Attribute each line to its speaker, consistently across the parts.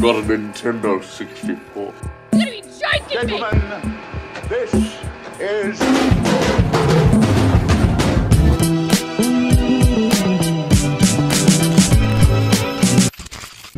Speaker 1: got a Nintendo 64.
Speaker 2: It's gonna be joking me!
Speaker 3: Gentlemen, this is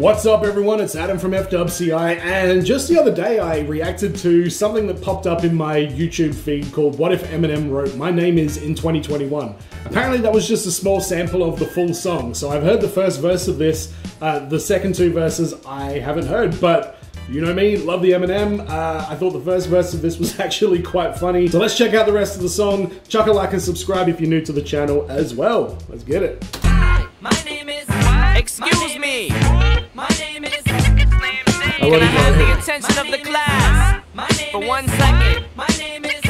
Speaker 4: What's up, everyone? It's Adam from FWCI, and just the other day I reacted to something that popped up in my YouTube feed called What If Eminem Wrote My Name Is in 2021. Apparently, that was just a small sample of the full song, so I've heard the first verse of this. Uh, the second two verses I haven't heard, but you know me, love the Eminem. Uh, I thought the first verse of this was actually quite funny. So let's check out the rest of the song. Chuck a like and subscribe if you're new to the channel as well. Let's get it.
Speaker 5: Is. Excuse me. My name is. Can I have the
Speaker 4: guys.
Speaker 5: attention of the class for one second? My name is.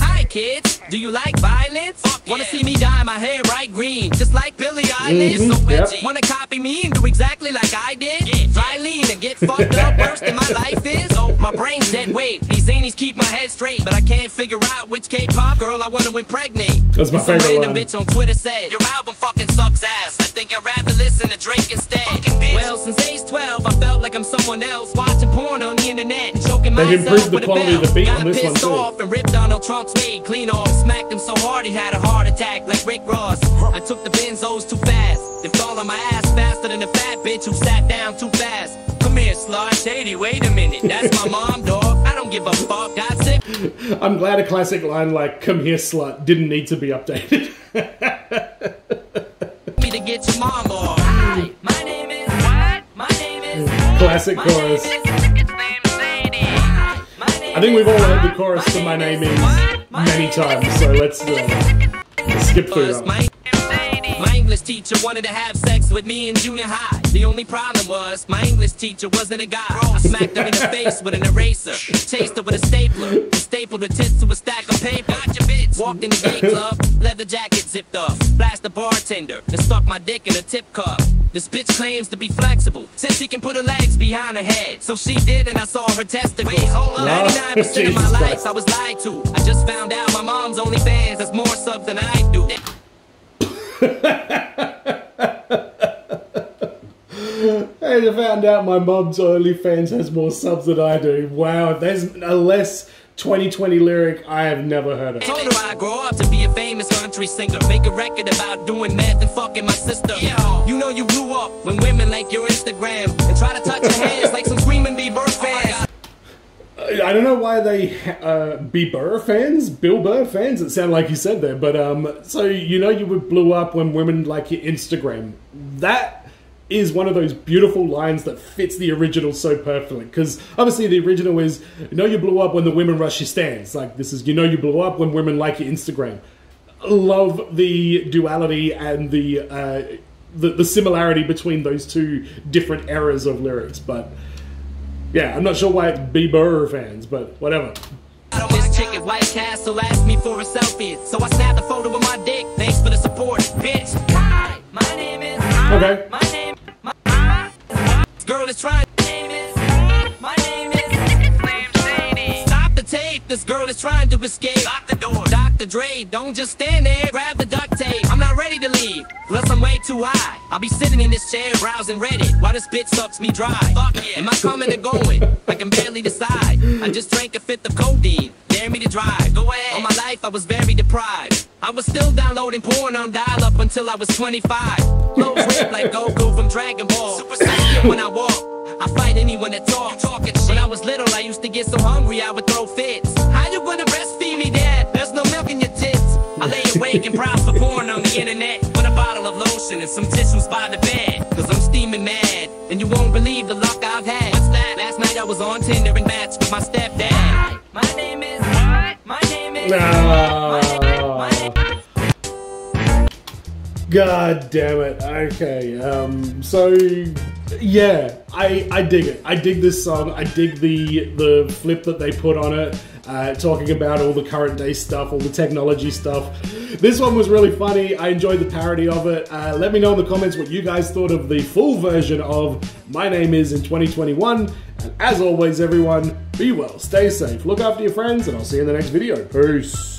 Speaker 5: Hi, kids. Do you like violence? Wanna see me dye my hair bright green, just like Billie Eilish?
Speaker 4: Mhm,
Speaker 5: So
Speaker 4: yep.
Speaker 5: edgy. Wanna copy me and do exactly like I did? Try lean and get fucked up worse than my life is. Oh, my brain's dead weight. These zanies keep my head straight, but I can't figure out which K-pop girl I wanna impregnate.
Speaker 4: That's my favorite
Speaker 5: Some
Speaker 4: random
Speaker 5: bitch on Twitter said, Your album fucking sucks ass. I think I'd rather listen to Drake instead. Well, since age 12, I felt like I'm someone else watching porn on the internet. Choking
Speaker 4: They've
Speaker 5: myself
Speaker 4: improved the
Speaker 5: with a
Speaker 4: quality of the
Speaker 5: bell.
Speaker 4: beat
Speaker 5: Got
Speaker 4: on this one,
Speaker 5: pissed
Speaker 4: too.
Speaker 5: off and ripped Donald Trump's wig clean off. Smacked him so hard he had a heart attack like Rick Ross. I took the benzos too fast. They fall on my ass faster than a fat bitch who sat down too fast. Come here, slut. Shady, wait a minute. That's my mom, dog. I don't give a fuck. God sick.
Speaker 4: I'm glad a classic line like "Come here, slut" didn't need to be updated.
Speaker 5: my name
Speaker 4: I think we've all heard the chorus to "My Name Is" many times, so let's, uh, let's skip through that.
Speaker 5: my my English teacher wanted to have sex with me in junior high. The only problem was my English teacher wasn't a guy. I smacked her in the face with an eraser, chased her with a stapler, stapled her tits to a stack of paper. Gotcha, bitch. Walked in the gay club, leather jacket zipped up, blast the bartender, and stuck my dick in a tip cup. This bitch claims to be flexible, says she can put her legs behind her head. So she did, and I saw her testicles. Wait, hold
Speaker 4: Wow.
Speaker 5: 99% of my life I was lied to. I just found out my mom's OnlyFans has more subs than I do.
Speaker 4: I found out my mom's OnlyFans has more subs than I do. Wow, there's a less 2020 lyric I have never heard of.
Speaker 5: Told her I grow up to be a famous country singer. Make a record about doing meth and fucking my sister. You know you blew up when women like your Instagram and try to touch your hands like some screaming Bieber fans.
Speaker 4: I don't know why they uh, be Burr fans, Bill Burr fans. It sounded like you said there, but um, so you know you would blew up when women like your Instagram. That is one of those beautiful lines that fits the original so perfectly. Because obviously the original is you know you blew up when the women rush your stands. Like this is you know you blew up when women like your Instagram. Love the duality and the uh, the, the similarity between those two different eras of lyrics, but. Yeah, I'm not sure why it's Bieber fans, but whatever.
Speaker 5: This chick at White Castle asked me for a selfie, so I snapped a photo of my dick. Thanks for the support, bitch. Hi, my name is.
Speaker 4: Okay.
Speaker 5: Girl is trying. My name is. My name is. Stop the tape. This girl is trying to escape. Lock the door. Dr. Dre, don't just stand there. Grab the duct tape. I'm not ready to leave. Plus I'm way too high. I'll be sitting in this chair browsing Reddit while this bitch sucks me dry. Fuck yeah. Am I coming or going? I can barely decide. I just drank a fifth of codeine. Dare me to drive. Go ahead. All my life I was very deprived. I was still downloading porn on dial-up until I was 25. Lows rip like Goku from Dragon Ball. Super Saiyan when I walk. I fight anyone that talk. Talking shit. When I was little, I used to get so hungry I would throw fits. How you gonna breastfeed me, Dad? There's no milk in your tits. I lay awake and browse for porn on the internet with a bottle of lotion and some tissues by the bed. Cause I'm steaming mad, and you won't believe the luck I've had. What's that? Last night I was on Tinder and matched with my stepdad. Hi, my name is. What? My name is.
Speaker 4: No. God damn it. Okay. Um. So, yeah, I I dig it. I dig this song. I dig the the flip that they put on it. Uh, talking about all the current day stuff, all the technology stuff. This one was really funny. I enjoyed the parody of it. Uh, let me know in the comments what you guys thought of the full version of My Name Is in 2021. And as always, everyone, be well, stay safe, look after your friends, and I'll see you in the next video. Peace.